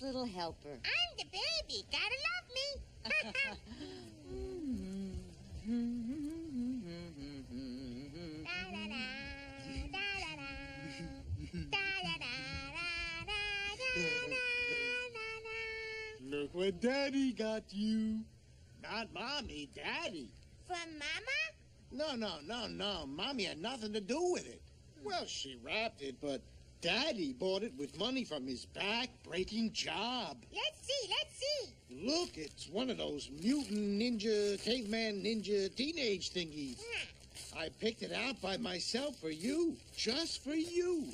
Little helper. Look what Daddy got you. Not Mommy, Daddy. From Mama? No, no, no, no. Mommy had nothing to do with it. Well, she wrapped it, but Daddy bought it with money from his back-breaking job. Let's see, let's see. Look, it's one of those mutant ninja, caveman ninja teenage thingies. I picked it out by myself for you, just for you.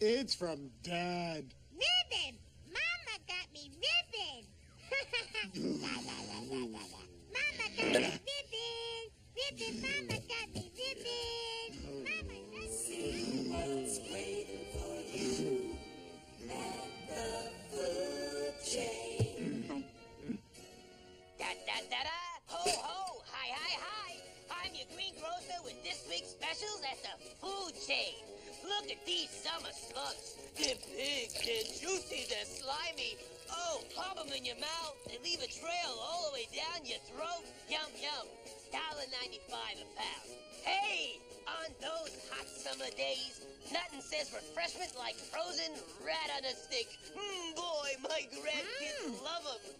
It's from Dad. Ribbon! Mama got me! La, la, la, la, la, la. Mama got me ribbon! Ribbon, Mama got me ribbon! Mama got me Da da da da! Ho ho! Hi hi hi! I'm your green grocer with this week's specials at the food chain. Look at these summer slugs. They're big, they're juicy, they're slimy. Oh, pop them in your mouth. They leave a trail all the way down your throat. Yum yum. $1.95 a pound. Hey, on those hot summer days, nothing says refreshment like frozen rat on a stick. Mmm, boy, my grandkids mm. love them.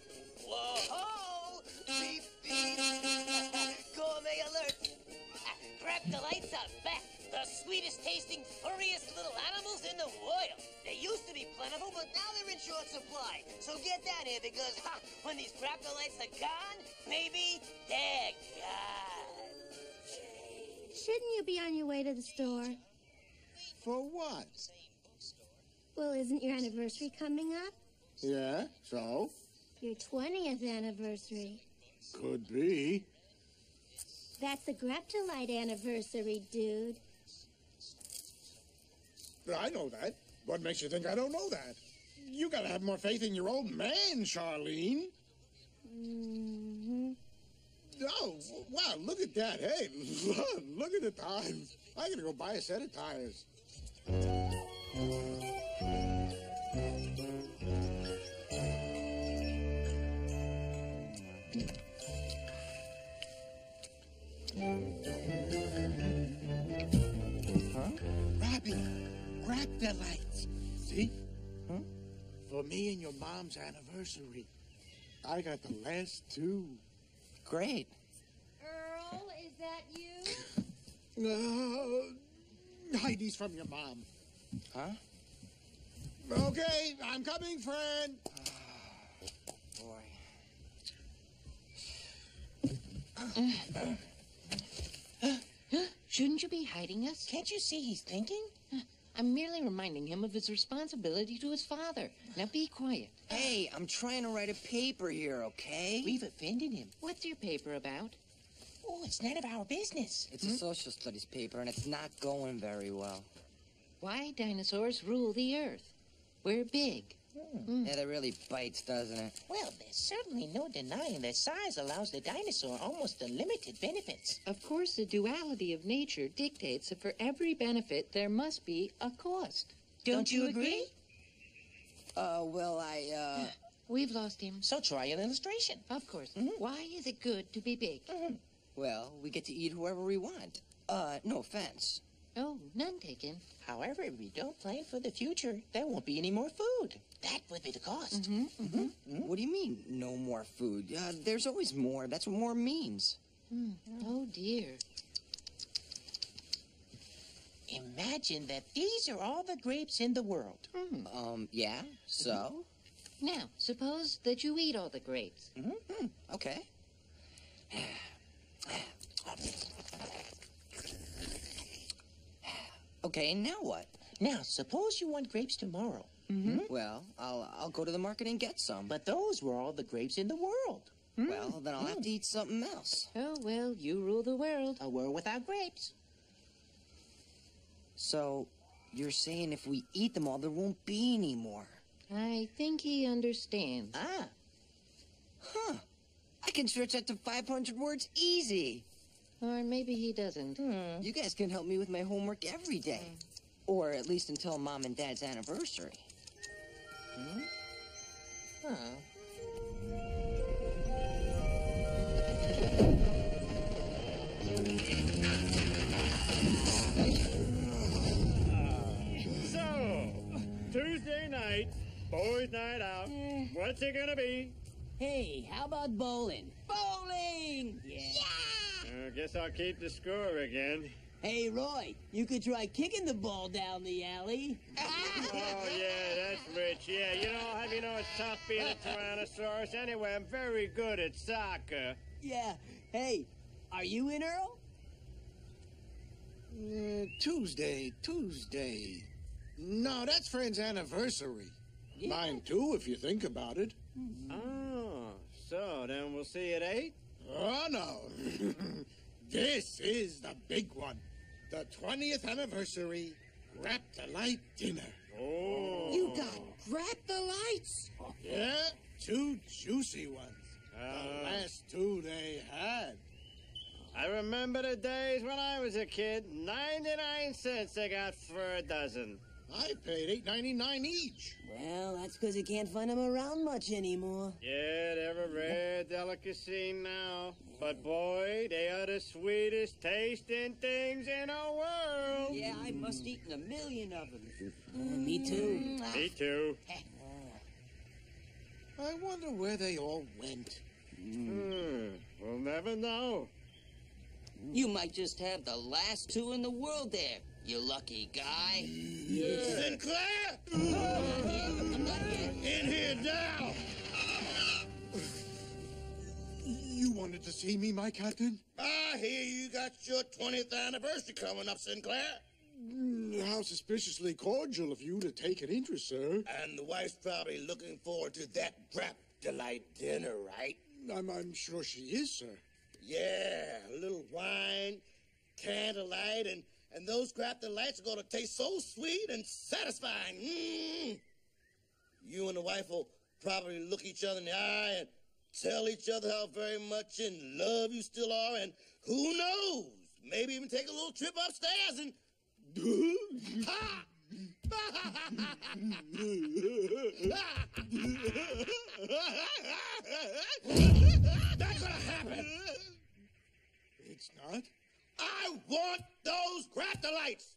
Whoa! Beep, beep. Gourmet alert. Ah, Graptolites up back. The sweetest tasting, furriest little animals in the world. They used to be plentiful, but now they're in short supply. So get down here because ha, when these crap lights are gone, maybe they're gone. Shouldn't you be on your way to the store? For what? Well, isn't your anniversary coming up? Yeah, so? Your 20th anniversary. Could be. That's the Graptolite anniversary, dude. I know that. What makes you think I don't know that? You gotta have more faith in your old man, Charlene. Mm-hmm. Oh, wow, look at that. Hey, look, look at the time. I gotta go buy a set of tires. Robbie, grab the lights. See? Huh? For me and your mom's anniversary. I got the last two. Great. Earl, is that you? Uh, Heidi's from your mom. Huh? Okay, I'm coming, Fran. Boy. Shouldn't you be hiding us? Can't you see he's thinking? I'm merely reminding him of his responsibility to his father. Now be quiet. Hey, I'm trying to write a paper here, okay? We've offended him. What's your paper about? Oh, it's none of our business. It's a hmm? social studies paper, and it's not going very well. Why dinosaurs rule the earth? We're big. Yeah, that really bites, doesn't it? Well, there's certainly no denying that size allows the dinosaur almost unlimited benefits. Of course, the duality of nature dictates that for every benefit there must be a cost. Don't you agree? Uh, well, I, uh... We've lost him. So try an illustration. Of course. Why is it good to be big? Well, we get to eat whoever we want. Uh, no offense. Oh, none taken. However, if we don't plan for the future, there won't be any more food. That would be the cost. What do you mean, no more food? Uh, there's always more. That's what more means. Oh, dear. Imagine that these are all the grapes in the world. Um, yeah, so? Now, suppose that you eat all the grapes. Mm-hmm. Okay. Okay, now what? Now, suppose you want grapes tomorrow. Mm-hmm. Hmm? Well, I'll I'll go to the market and get some. But those were all the grapes in the world. Hmm. well, then I'll have to hmm. eat something else. Oh, well, you rule the world. A world without grapes. So, You're saying if we eat them all, there won't be any more. I think he understands. Ah. Huh. I can stretch that to 500 words easy. Or maybe he doesn't. Hmm. You guys can help me with my homework every day. Hmm. Or at least until mom and dad's anniversary. Hmm? Huh. So, Tuesday night, boys' night out. Eh. What's it gonna be? Hey, how about bowling? Bowling! Yeah. I guess I'll keep the score again. Hey, Roy, you could try kicking the ball down the alley. Oh, yeah, that's rich. Yeah, you know, how do you know it's tough being a Tyrannosaurus? Anyway, I'm very good at soccer. Yeah. Hey, are you in, Earl? Uh, Tuesday, Tuesday. No, that's Fran's anniversary. Yeah. Mine too, if you think about it. Oh, so then we'll see you at 8? Oh no. this is the big one. The 20th anniversary wrap the light dinner. Oh. You got grab the lights. Yeah, two juicy ones. The Uh, last two they had. I remember the days when I was a kid. 99 cents I got for a dozen. I paid eight ninety nine each. Well, that's because you can't find them around much anymore. Yeah, they're a rare delicacy now. But boy, they are the sweetest tasting things in the world. Yeah, I must have eaten a million of them. Uh, me too. Me too. I wonder where they all went. Hmm, we'll never know. You might just have the last two in the world there, you lucky guy. Sinclair! In here now! You wanted to see me, my captain? I hear you got your 20th anniversary coming up, Sinclair. Mm, How suspiciously cordial of you to take an interest, sir. And the wife's probably looking forward to that Brap Delight dinner, right? I'm, I'm sure she is, sir. Yeah, a little wine, candlelight, and, and those Graptolites are going to taste so sweet and satisfying. Mm. You and the wife will probably look each other in the eye and tell each other how very much in love you still are, and who knows, maybe even take a little trip upstairs and. ha! That's gonna happen. It's not? I want those Graptolites.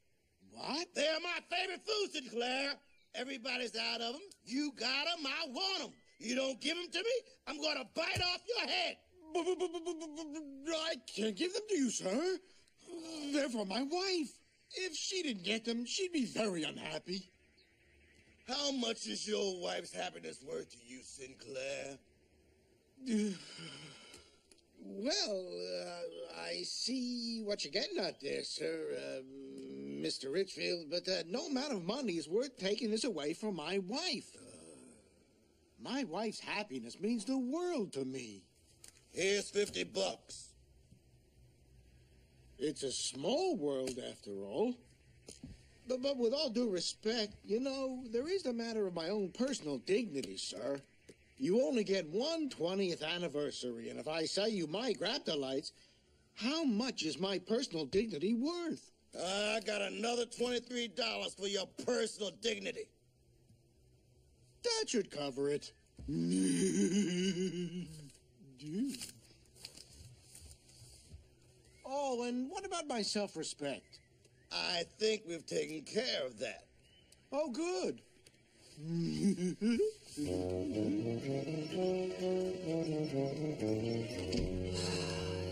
What? They're my favorite food, Sinclair. Everybody's out of them. You got them. I want them. You don't give them to me, I'm gonna bite off your head. I can't give them to you, sir. They're for my wife. If she didn't get them, she'd be very unhappy. How much is your wife's happiness worth to you, Sinclair? Well, uh, I see what you're getting at there, sir, uh, Mr. Richfield, but uh, no amount of money is worth taking this away from my wife. My wife's happiness means the world to me. Here's 50 bucks. It's a small world, after all. But, but with all due respect, you know, there is the matter of my own personal dignity, sir. You only get one 20th anniversary, and if I sell you my Graptolites, how much is my personal dignity worth? I got another $23 for your personal dignity. That should cover it. oh, and what about my self respect? I think we've taken care of that. Oh, good.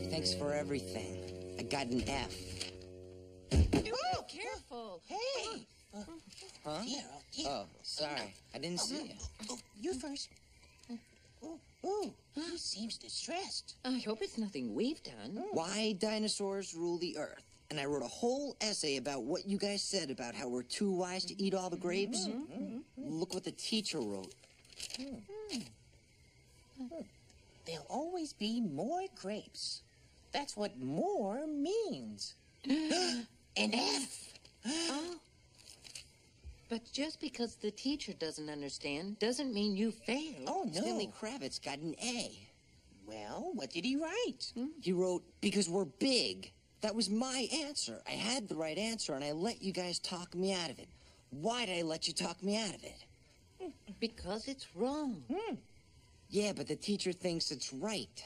Thanks for everything. I got an F. Oh, careful. Hey! Huh? Here, here. Oh, sorry. I didn't see you. Oh, you first. Oh, oh, he seems distressed. I hope it's nothing we've done. Why dinosaurs rule the earth. And I wrote a whole essay about what you guys said about how we're too wise to eat all the grapes. Mm-hmm. Look what the teacher wrote. Mm-hmm. There'll always be more grapes. That's what more means. An F. oh. But just because the teacher doesn't understand doesn't mean you failed. Oh, no. Stanley Kravitz got an A. Well, what did he write? Hmm? He wrote, because we're big. That was my answer. I had the right answer, and I let you guys talk me out of it. Why did I let you talk me out of it? Because it's wrong. Hmm. Yeah, but the teacher thinks it's right.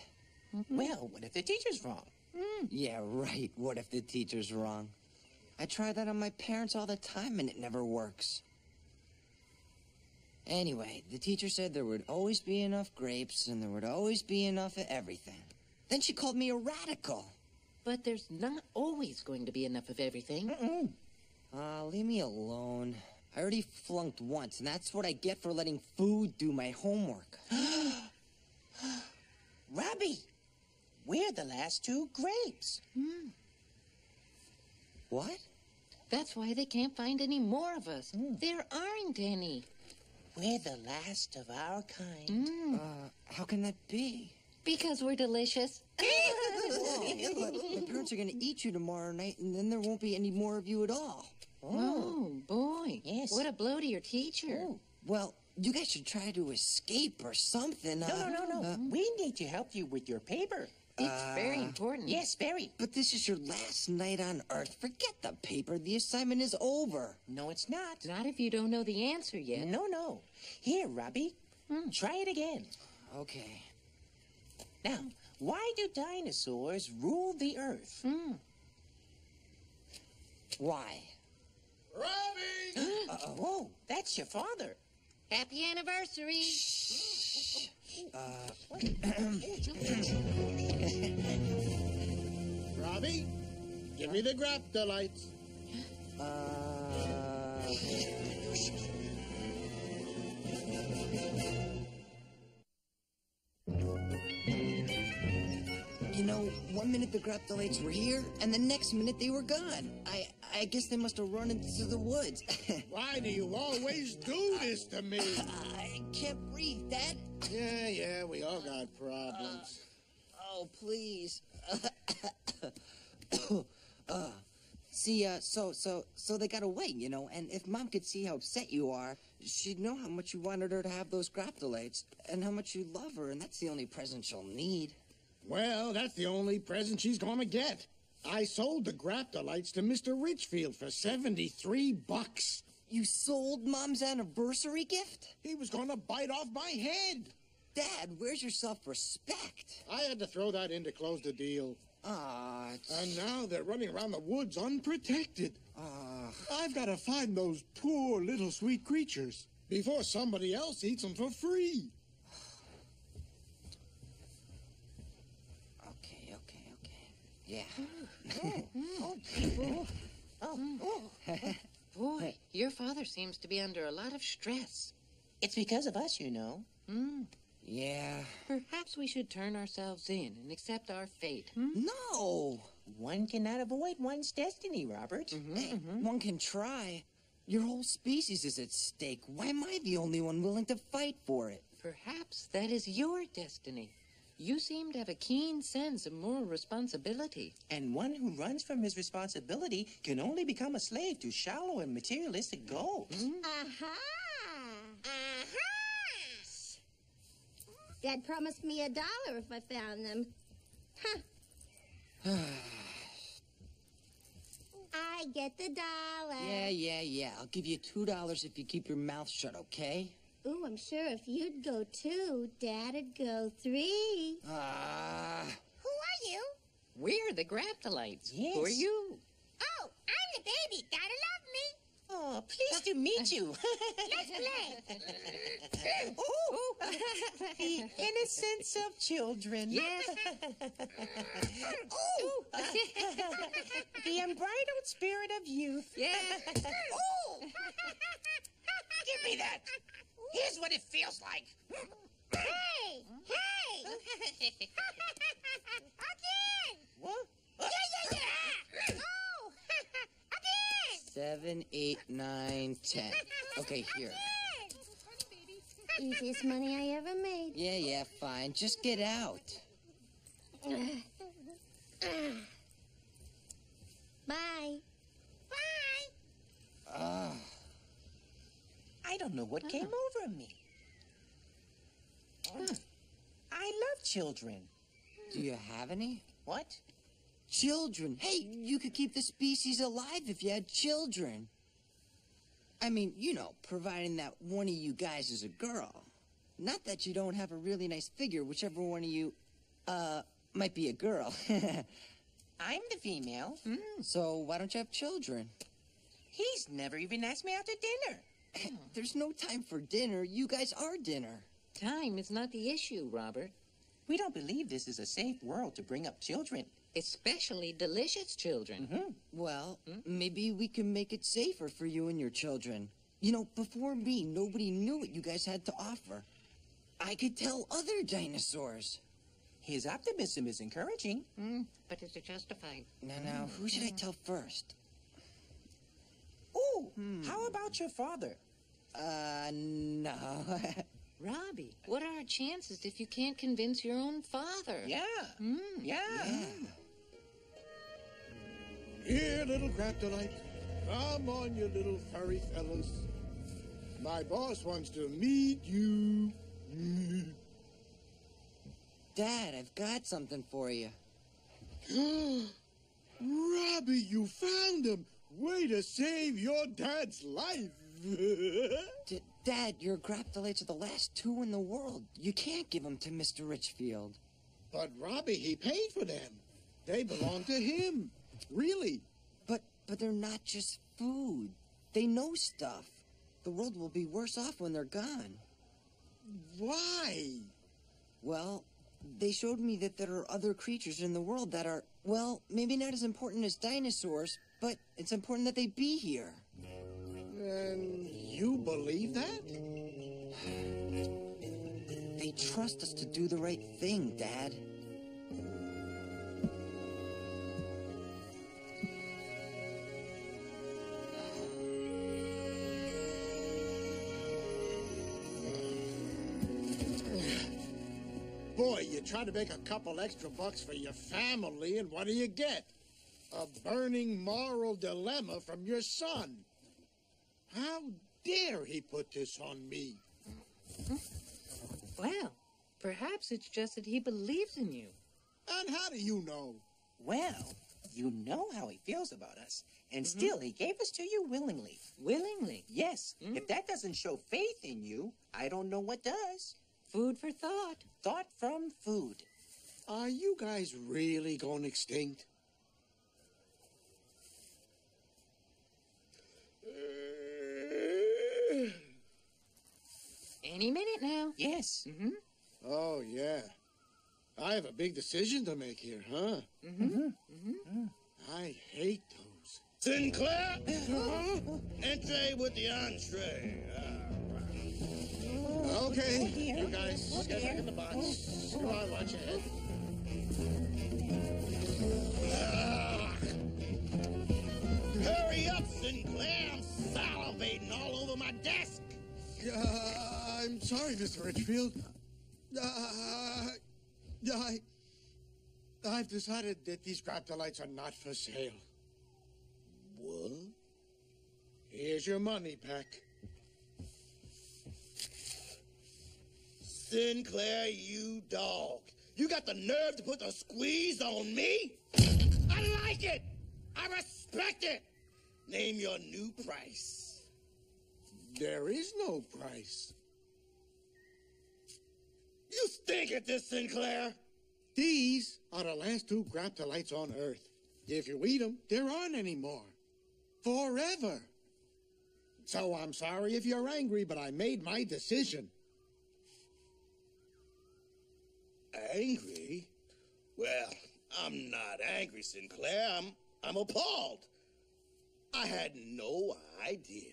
Mm-hmm. Well, what if the teacher's wrong? Hmm. Yeah, right. What if the teacher's wrong? I try that on my parents all the time, and it never works. Anyway, the teacher said there would always be enough grapes, and there would always be enough of everything. Then she called me a radical. But there's not always going to be enough of everything. Ah, leave me alone. I already flunked once, and that's what I get for letting food do my homework. Robbie, we're the last two grapes. What? That's why they can't find any more of us. There aren't any. We're the last of our kind. Uh, how can that be? Because we're delicious. My parents are gonna eat you tomorrow night, and then there won't be any more of you at all. Oh, boy. Yes. What a blow to your teacher. Well, you guys should try to escape or something. No, uh, no, no, no. uh, we need to help you with your paper. It's very important. Yes, very. but this is your last night on Earth. Forget the paper. The assignment is over. No, it's not. Not if you don't know the answer yet. No, no. Here, Robbie, try it again. Okay. Now, why do dinosaurs rule the earth? Why? Robbie! Whoa, that's your father. Happy anniversary. Shh. Uh, Robbie, give me the graptolites. Uh. You know, one minute the graptolites were here, and the next minute they were gone. I I guess they must have run into the woods. Why do you always do this to me? I can't breathe, Dad. Yeah, yeah, we all got problems. Oh, please. uh, see, uh, so, so, so they got away, you know, and if Mom could see how upset you are, she'd know how much you wanted her to have those graptolites, and how much you love her, and that's the only present she'll need. Well, that's the only present she's gonna get. I sold the graptolites to Mr. Richfield for 73 bucks. You sold Mom's anniversary gift? He was gonna bite off my head. Dad, where's your self-respect? I had to throw that in to close the deal. Ah, it's- And now they're running around the woods unprotected. ah. I've got to find those poor little sweet creatures before somebody else eats them for free. Okay, okay, Yeah. Mm. Mm. Oh, oh, boy, your father seems to be under a lot of stress. It's because of us, you know. Mm. Yeah. Perhaps we should turn ourselves in and accept our fate. Hmm? No! One cannot avoid one's destiny, Robert. Mm-hmm, hey, mm-hmm. one can try. Your whole species is at stake. Why am I the only one willing to fight for it? Perhaps that is your destiny. You seem to have a keen sense of moral responsibility. And one who runs from his responsibility can only become a slave to shallow and materialistic goals. Aha! Aha! Dad promised me a dollar if I found them. Huh. I get the dollar. Yeah, yeah, yeah. I'll give you two dollars if you keep your mouth shut, okay? Ooh, I'm sure if you'd go two, Dad'd go three. Ah. Who are you? We're the Graptolites. Yes. Who are you? Oh, I'm the baby. Gotta love me. Oh, pleased to meet you. Let's play. Ooh, the innocence of children. Yes. Ooh, the unbridled spirit of youth. yes. Ooh. Give me that. Here's what it feels like. Hey! Hey! Again! What? Yeah, yeah, yeah! Oh! Again! Seven, eight, nine, ten. Okay, here. Easiest money I ever made. Yeah, yeah, fine. Just get out. Bye. Bye. Ah. I don't know what came over me. I love children. Do you have any? What? Children. Hey, you could keep the species alive if you had children. I mean, you know, providing that one of you guys is a girl. Not that you don't have a really nice figure, whichever one of you, uh, might be a girl. I'm the female. so why don't you have children? He's never even asked me out to dinner. There's no time for dinner. You guys are dinner. Time is not the issue, Robert. We don't believe this is a safe world to bring up children. Especially delicious children. Mm-hmm. Well, hmm? maybe we can make it safer for you and your children. You know, before me, nobody knew what you guys had to offer. I could tell other dinosaurs. His optimism is encouraging. Mm, but is it justified? Now, now, who should I hmm. tell first? Ooh, hmm. how about your father? Uh, no. Robbie, what are our chances if you can't convince your own father? Yeah. Mm. Yeah. Here, little Graptolite. Come on, you little furry fellas. My boss wants to meet you. Dad, I've got something for you. Robbie, you found him. Way to save your dad's life. D- Dad, your graptolites are the last two in the world. You can't give them to Mr. Richfield. but Robbie, he paid for them. They belong to him. Really. But but they're not just food. They know stuff. The world will be worse off when they're gone. Why? Well, they showed me that there are other creatures in the world that are, well, maybe not as important as dinosaurs, but it's important that they be here. And you believe that? They trust us to do the right thing, Dad. Boy, you try to make a couple extra bucks for your family, and what do you get? A burning moral dilemma from your son. How dare he put this on me? Well, perhaps it's just that he believes in you. And how do you know? Well, you know how he feels about us, and mm-hmm. still he gave us to you willingly. Willingly. Yes, mm-hmm. if that doesn't show faith in you, I don't know what does. Food for thought. Thought from food. Are you guys really going extinct? Any minute now. Yes. Mm-hmm. Oh, yeah. I have a big decision to make here, huh? Mm-hmm. Mm-hmm. I hate those. Sinclair, entree with the entree. Okay, dear. you guys Oh, get back in the box. Come on, watch your head. Ah. Hurry up, Sinclair. I'm salivating all over my desk. Uh, I'm sorry, Mr. Richfield. Uh, I, I've decided that these graptolites are not for sale. What? Here's your money, Pack. Sinclair, you dog. You got the nerve to put the squeeze on me? I like it. I respect it. Name your new price. There is no price. You stink at this, Sinclair. These are the last two graptolites on Earth. If you eat them, there aren't any more. Forever. So I'm sorry if you're angry, but I made my decision. Angry? Well, I'm not angry, Sinclair. I'm I'm appalled. I had no idea.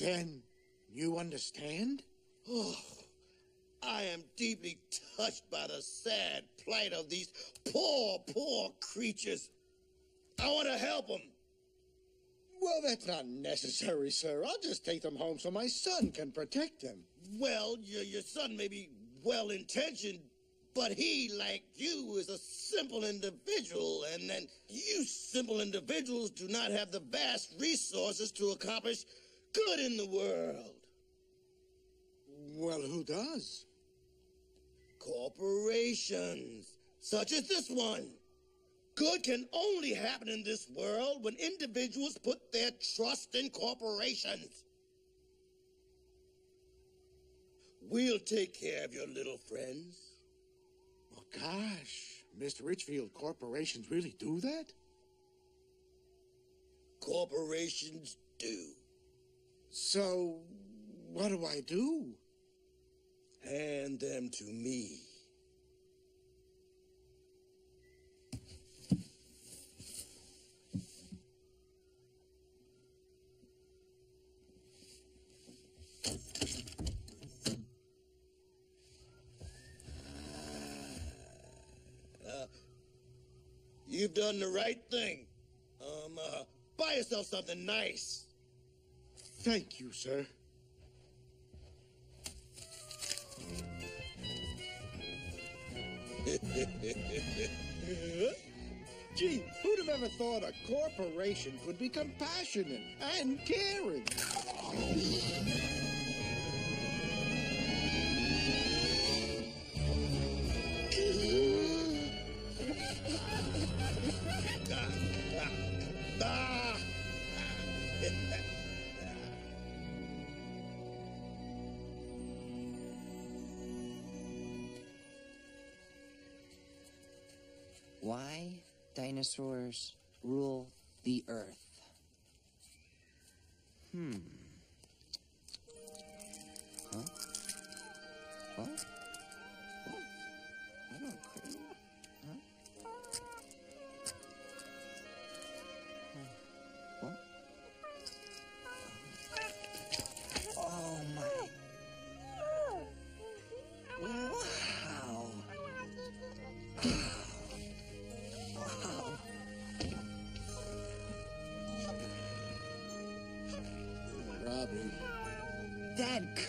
Then you understand? Oh, I am deeply touched by the sad plight of these poor, poor creatures. I want to help them. Well, that's not necessary, sir. I'll just take them home so my son can protect them. Well, your, your son may be well intentioned, but he, like you, is a simple individual, and then you simple individuals do not have the vast resources to accomplish good in the world. Well, who does? Corporations, such as this one. Good can only happen in this world when individuals put their trust in corporations. We'll take care of your little friends. Well, gosh, Mr. Richfield, corporations really do that? Corporations do. So, what do I do? Hand them to me. You've done the right thing. Um, uh, buy yourself something nice. Thank you, sir. Gee, who'd have ever thought a corporation could be compassionate and caring? Dinosaurs rule the earth? Hmm.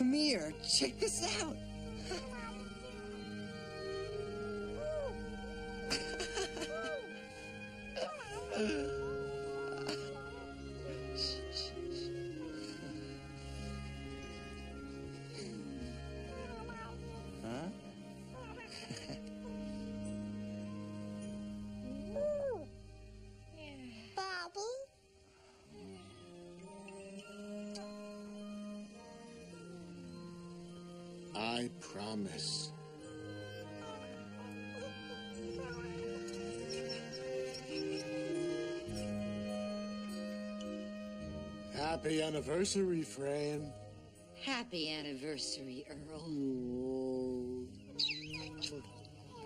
Come here. Check this out. Promise. Happy anniversary, Fran. Happy anniversary, Earl.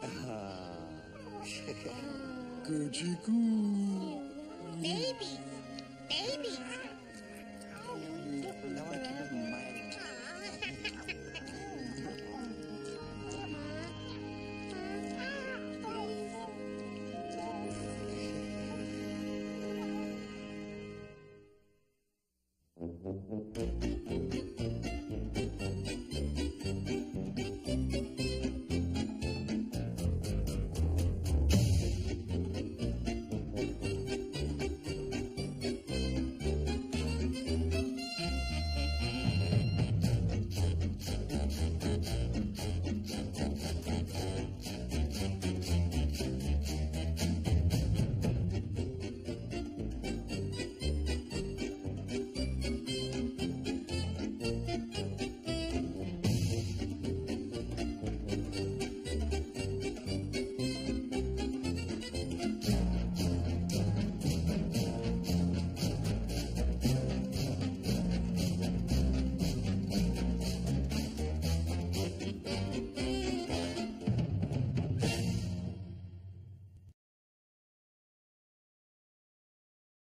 Gucci goo. Babies.